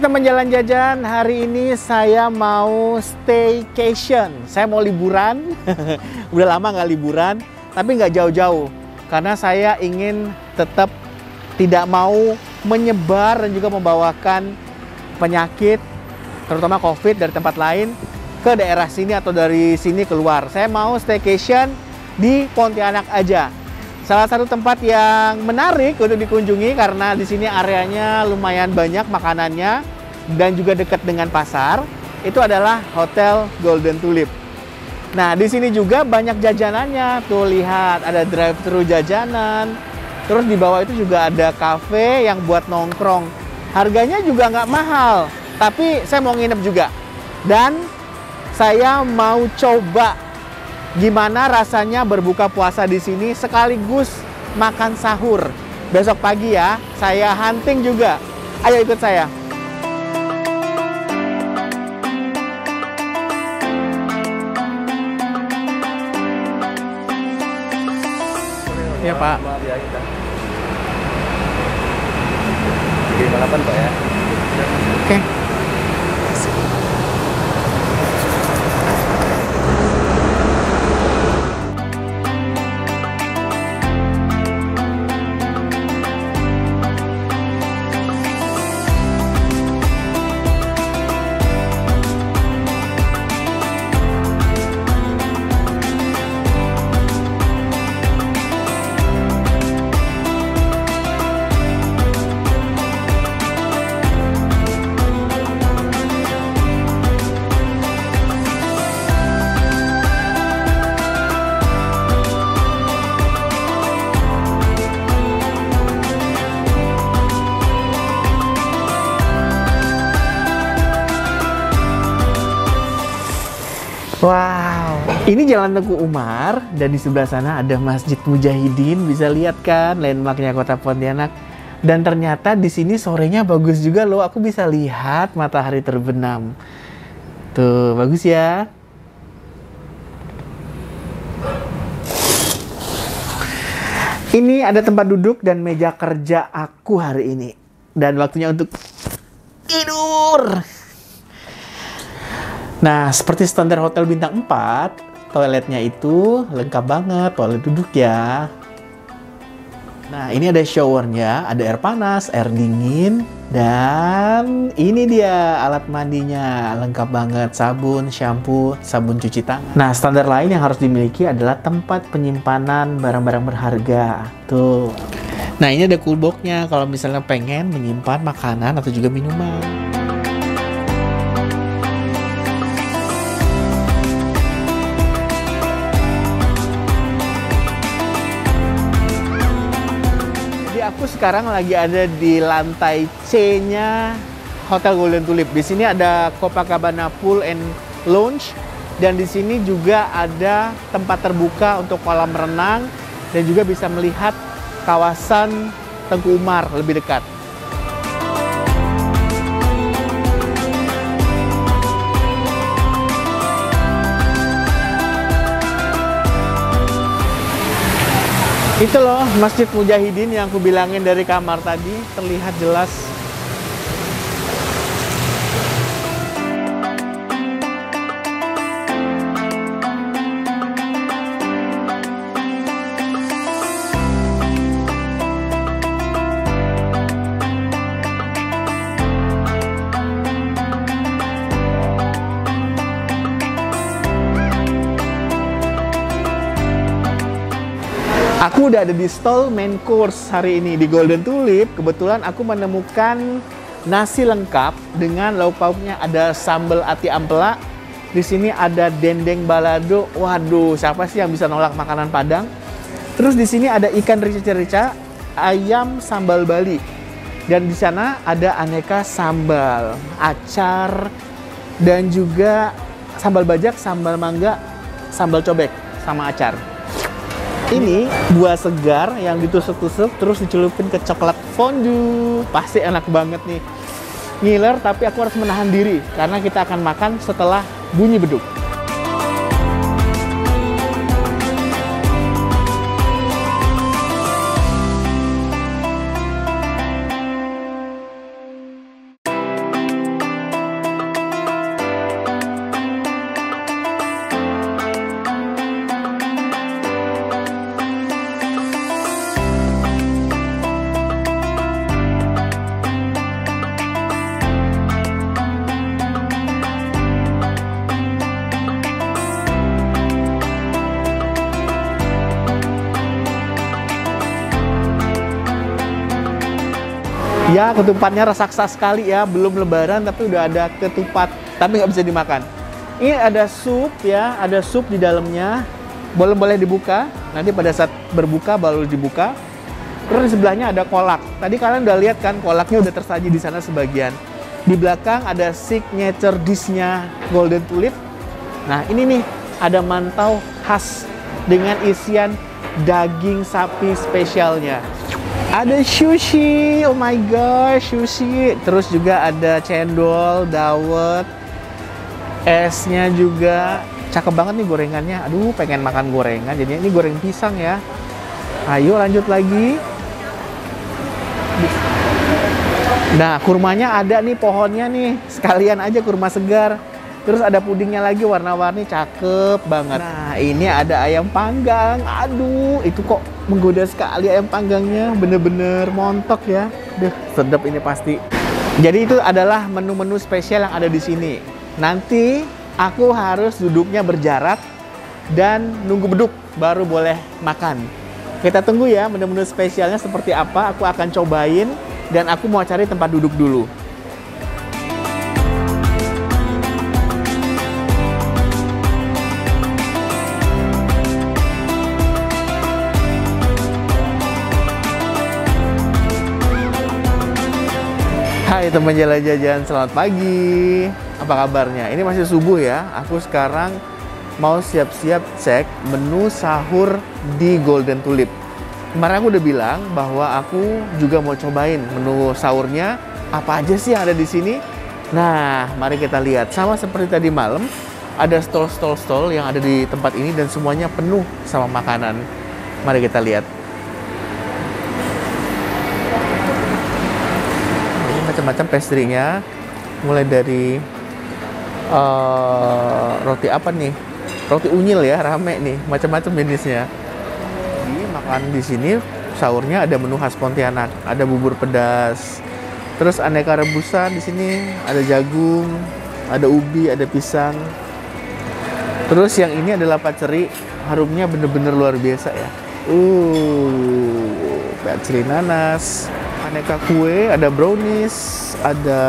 Teman jalan jajan, hari ini saya mau staycation. Saya mau liburan, udah lama nggak liburan, tapi nggak jauh-jauh. Karena saya ingin tetap tidak mau menyebar dan juga membawakan penyakit, terutama COVID dari tempat lain ke daerah sini atau dari sini keluar. Saya mau staycation di Pontianak aja. Salah satu tempat yang menarik untuk dikunjungi karena di sini areanya lumayan banyak makanannya dan juga dekat dengan pasar. Itu adalah Hotel Golden Tulip. Nah, di sini juga banyak jajanannya. Tuh lihat, ada drive-thru jajanan. Terus di bawah itu juga ada cafe yang buat nongkrong. Harganya juga nggak mahal, tapi saya mau nginep juga. Dan saya mau coba gimana rasanya berbuka puasa di sini sekaligus makan sahur. Besok pagi ya, saya hunting juga. Ayo ikut saya. Iya Pak. Gimana Pak ya? Oke. Wow, ini Jalan Tengku Umar dan di sebelah sana ada Masjid Mujahidin. Bisa lihat kan landmarknya Kota Pontianak. Dan ternyata di sini sorenya bagus juga loh. Aku bisa lihat matahari terbenam. Tuh, bagus ya. Ini ada tempat duduk dan meja kerja aku hari ini. Dan waktunya untuk tidur. Nah, seperti standar hotel bintang 4, toiletnya itu lengkap banget, toilet duduk ya. Nah, ini ada showernya, ada air panas, air dingin, dan ini dia alat mandinya, lengkap banget, sabun, shampoo, sabun cuci tangan. Nah, standar lain yang harus dimiliki adalah tempat penyimpanan barang-barang berharga. Tuh. Nah, ini ada cool box-nya kalau misalnya pengen menyimpan makanan atau juga minuman. Sekarang lagi ada di lantai C-nya Hotel Golden Tulip. Di sini ada Copacabana Pool and Lounge dan di sini juga ada tempat terbuka untuk kolam renang dan juga bisa melihat kawasan Tengku Umar lebih dekat. Itu loh Masjid Mujahidin yang aku bilangin dari kamar tadi terlihat jelas. Aku udah ada di stall main course hari ini di Golden Tulip. Kebetulan aku menemukan nasi lengkap dengan lauk pauknya ada sambal ati ampela. Di sini ada dendeng balado. Waduh, siapa sih yang bisa nolak makanan Padang? Terus di sini ada ikan rica-rica, ayam sambal Bali. Dan di sana ada aneka sambal, acar, dan juga sambal bajak, sambal mangga, sambal cobek, sama acar. Ini buah segar yang ditusuk-tusuk terus dicelupin ke coklat fondue. Pasti enak banget nih. Ngiler tapi aku harus menahan diri karena kita akan makan setelah bunyi beduk. Ya, ketupatnya raksasa sekali ya. Belum lebaran tapi udah ada ketupat, tapi nggak bisa dimakan. Ini ada sup ya, ada sup di dalamnya. Boleh boleh dibuka. Nanti pada saat berbuka baru dibuka. Terus di sebelahnya ada kolak. Tadi kalian udah lihat kan kolaknya udah tersaji di sana sebagian. Di belakang ada signature dish-nya Golden Tulip. Nah, ini nih ada mantau khas dengan isian daging sapi spesialnya. Ada sushi, oh my gosh, sushi. Terus juga ada cendol, dawet, esnya juga. Cakep banget nih gorengannya. Aduh, pengen makan gorengan. Jadinya ini goreng pisang ya. Ayo lanjut lagi. Nah, kurmanya ada nih pohonnya nih. Sekalian aja kurma segar. Terus ada pudingnya lagi warna-warni cakep banget. Nah, ini ada ayam panggang. Aduh, itu kok menggoda sekali ayam panggangnya. Bener-bener montok ya. Duh, sedap ini pasti. Jadi itu adalah menu-menu spesial yang ada di sini. Nanti aku harus duduknya berjarak dan nunggu beduk baru boleh makan. Kita tunggu ya menu-menu spesialnya seperti apa. Aku akan cobain dan aku mau cari tempat duduk dulu. Hai teman jalan jajan, selamat pagi. Apa kabarnya? Ini masih subuh ya. Aku sekarang mau siap-siap cek menu sahur di Golden Tulip. Kemarin aku udah bilang bahwa aku juga mau cobain menu sahurnya apa aja sih yang ada di sini. Nah, mari kita lihat. Sama seperti tadi malam, ada stall-stall-stall yang ada di tempat ini dan semuanya penuh sama makanan. Mari kita lihat. Ini macam-macam pastry-nya, mulai dari uh, roti apa nih? Roti unyil ya, rame nih, macam-macam jenisnya. Jadi makan di sini sahurnya ada menu khas Pontianak, ada bubur pedas, terus aneka rebusan di sini ada jagung, ada ubi, ada pisang. Terus yang ini adalah paceri, harumnya bener-bener luar biasa ya. Uh, paceri nanas, aneka kue, ada brownies, ada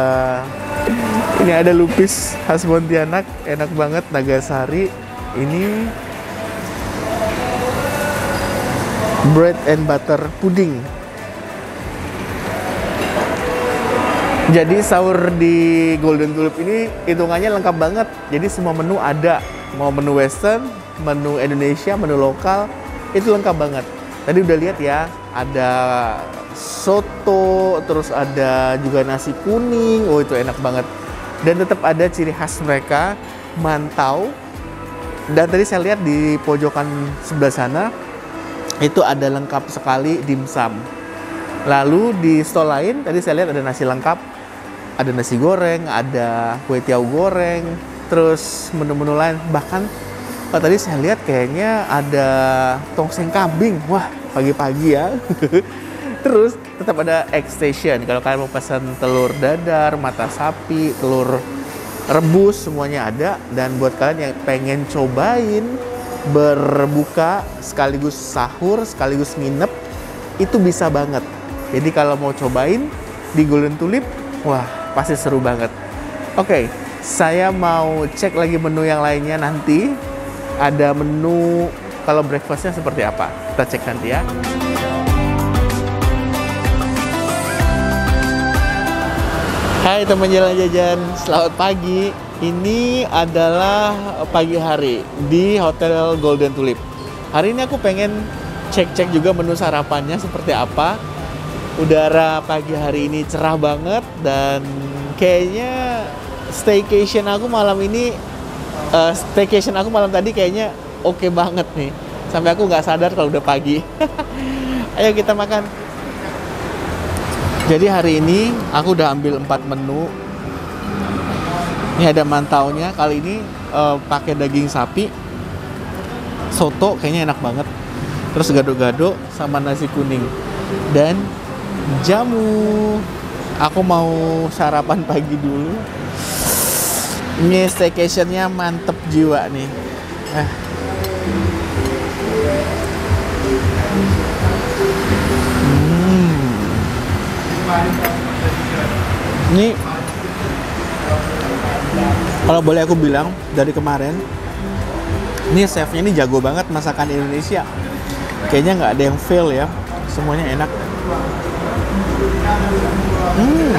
ini ada lupis khas Pontianak, enak banget Nagasari. Ini bread and butter pudding. Jadi sahur di Golden Tulip ini hitungannya lengkap banget. Jadi semua menu ada, mau menu western, menu Indonesia, menu lokal, itu lengkap banget. Tadi udah lihat ya, ada soto, terus ada juga nasi kuning. Oh, itu enak banget. Dan tetap ada ciri khas mereka, mantau. Dan tadi saya lihat di pojokan sebelah sana itu ada lengkap sekali dimsum. Lalu di stall lain tadi saya lihat ada nasi lengkap, ada nasi goreng, ada kue tiaw goreng, terus menu-menu lain. Bahkan oh, tadi saya lihat kayaknya ada tongseng kambing. Wah, pagi-pagi ya. terus tetap ada egg station. Kalau kalian mau pesan telur dadar, mata sapi, telur rebus semuanya ada dan buat kalian yang pengen cobain berbuka sekaligus sahur sekaligus nginep itu bisa banget jadi kalau mau cobain di Golden Tulip wah pasti seru banget oke saya mau cek lagi menu yang lainnya nanti ada menu kalau breakfastnya seperti apa kita cek nanti ya Hai teman jalan jajan, selamat pagi. Ini adalah pagi hari di Hotel Golden Tulip. Hari ini aku pengen cek-cek juga menu sarapannya seperti apa. Udara pagi hari ini cerah banget dan kayaknya staycation aku malam ini uh, staycation aku malam tadi kayaknya oke okay banget nih. Sampai aku nggak sadar kalau udah pagi. Ayo kita makan. Jadi hari ini aku udah ambil 4 menu. Ini ada mantaunya. Kali ini uh, pakai daging sapi. Soto kayaknya enak banget. Terus gado-gado sama nasi kuning. Dan jamu. Aku mau sarapan pagi dulu. Ini staycationnya mantep jiwa nih. Eh. Ini kalau boleh aku bilang dari kemarin, ini chefnya ini jago banget masakan Indonesia. Kayaknya nggak ada yang fail ya, semuanya enak. Hmm.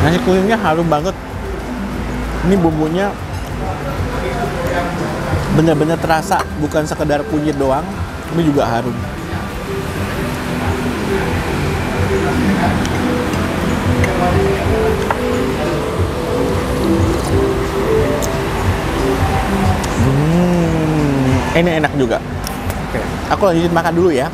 Nasi kuningnya harum banget. Ini bumbunya benar-benar terasa, bukan sekedar kunyit doang. Ini juga harum. Hmm, ini enak juga. Aku lanjutin makan dulu ya.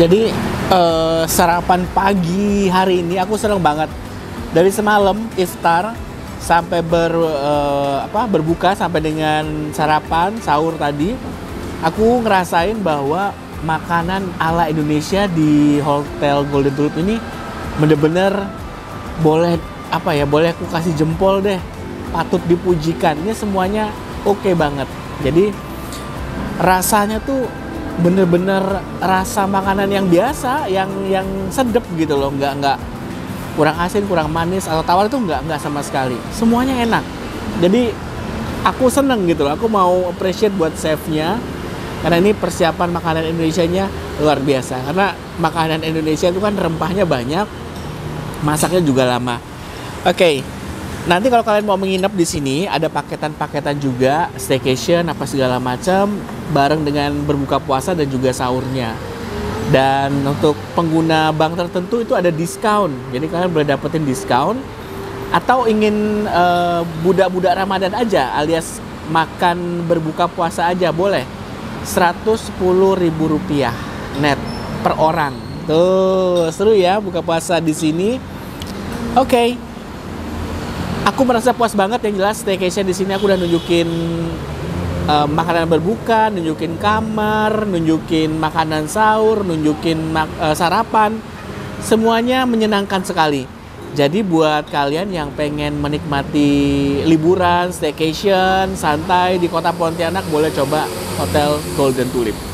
Jadi uh, sarapan pagi hari ini aku seneng banget. Dari semalam iftar sampai ber uh, apa berbuka sampai dengan sarapan sahur tadi, aku ngerasain bahwa makanan ala Indonesia di Hotel Golden Tulip ini bener-bener boleh apa ya boleh aku kasih jempol deh. Patut dipujikan. Ini semuanya oke okay banget. Jadi rasanya tuh bener-bener rasa makanan yang biasa yang yang sedep gitu loh. Nggak nggak kurang asin kurang manis atau tawar itu nggak nggak sama sekali. Semuanya enak. Jadi aku seneng gitu loh. Aku mau appreciate buat chefnya. Karena ini persiapan makanan Indonesia nya luar biasa. Karena makanan Indonesia itu kan rempahnya banyak masaknya juga lama. Oke. okay. Nanti kalau kalian mau menginap di sini ada paketan-paketan juga staycation apa segala macam bareng dengan berbuka puasa dan juga sahurnya. Dan untuk pengguna bank tertentu itu ada diskon. Jadi kalian boleh dapetin diskon atau ingin uh, budak-budak Ramadan aja alias makan berbuka puasa aja boleh. 110 ribu rupiah net per orang. Tuh, seru ya buka puasa di sini. Oke. Okay aku merasa puas banget yang jelas staycation di sini aku udah nunjukin uh, makanan berbuka, nunjukin kamar, nunjukin makanan sahur, nunjukin uh, sarapan. Semuanya menyenangkan sekali. Jadi buat kalian yang pengen menikmati liburan, staycation, santai di kota Pontianak boleh coba Hotel Golden Tulip.